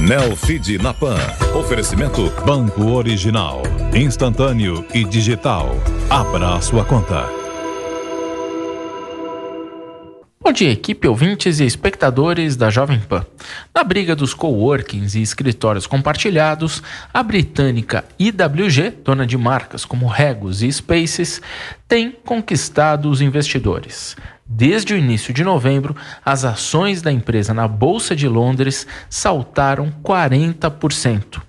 Nelfid na Pan. Oferecimento Banco Original. Instantâneo e digital. Abra a sua conta. Bom dia, equipe, ouvintes e espectadores da Jovem Pan. Na briga dos coworkings e escritórios compartilhados, a britânica IWG, dona de marcas como Regus e Spaces, tem conquistado os investidores. Desde o início de novembro, as ações da empresa na Bolsa de Londres saltaram 40%.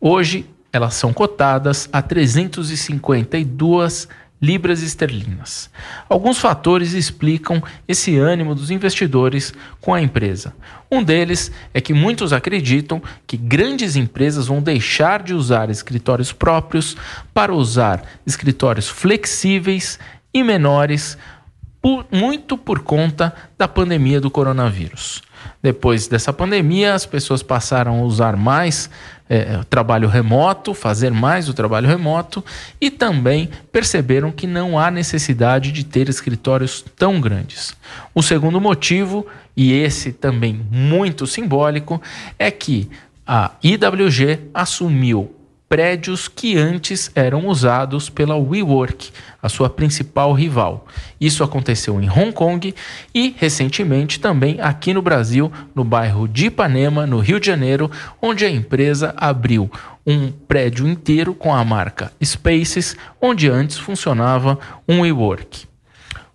Hoje, elas são cotadas a 352 libras esterlinas. Alguns fatores explicam esse ânimo dos investidores com a empresa. Um deles é que muitos acreditam que grandes empresas vão deixar de usar escritórios próprios para usar escritórios flexíveis e menores por, muito por conta da pandemia do coronavírus. Depois dessa pandemia, as pessoas passaram a usar mais é, trabalho remoto, fazer mais o trabalho remoto e também perceberam que não há necessidade de ter escritórios tão grandes. O segundo motivo, e esse também muito simbólico, é que a IWG assumiu prédios que antes eram usados pela WeWork, a sua principal rival. Isso aconteceu em Hong Kong e recentemente também aqui no Brasil, no bairro de Ipanema, no Rio de Janeiro, onde a empresa abriu um prédio inteiro com a marca Spaces, onde antes funcionava um WeWork.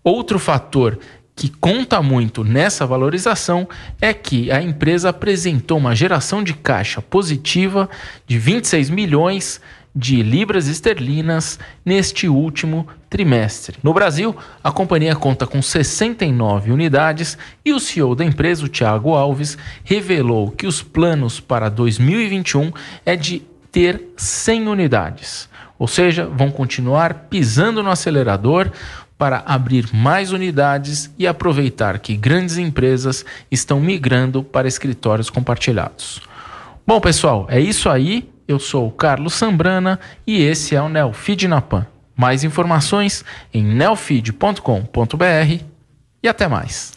Outro fator que conta muito nessa valorização é que a empresa apresentou uma geração de caixa positiva de 26 milhões de libras esterlinas neste último trimestre. No Brasil, a companhia conta com 69 unidades e o CEO da empresa, o Thiago Alves, revelou que os planos para 2021 é de ter 100 unidades. Ou seja, vão continuar pisando no acelerador para abrir mais unidades e aproveitar que grandes empresas estão migrando para escritórios compartilhados. Bom, pessoal, é isso aí. Eu sou o Carlos Sambrana e esse é o Neofeed na Pan. Mais informações em neofeed.com.br e até mais.